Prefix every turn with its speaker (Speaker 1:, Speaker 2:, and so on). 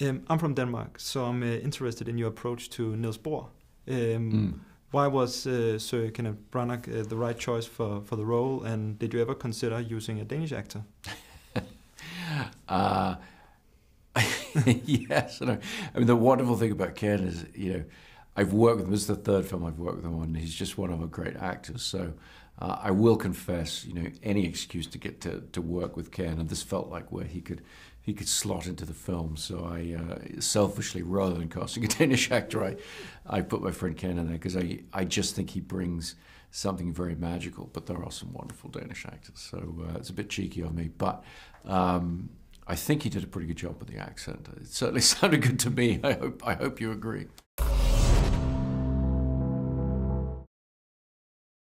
Speaker 1: Um, I'm from Denmark, so I'm uh, interested in your approach to Niels Bohr. Um,
Speaker 2: Mm.
Speaker 1: Why was uh, Sir Kenneth Branagh uh, the right choice for, for the role, and did you ever consider using a Danish actor?
Speaker 2: Uh, yes, I, I mean the wonderful thing about Ken is, you know, I've worked with him. This is the third film I've worked with him on. He's just one of our great actors. So uh, I will confess, you know, any excuse to get to, to work with Ken, and this felt like where he could he could slot into the film. So I uh, selfishly, rather than casting a Danish actor, I I put my friend Ken in there because I I just think he brings something very magical. But there are some wonderful Danish actors, so uh, it's a bit cheeky of me, but. Um, I think he did a pretty good job with the accent. It certainly sounded good to me. I hope I hope you agree.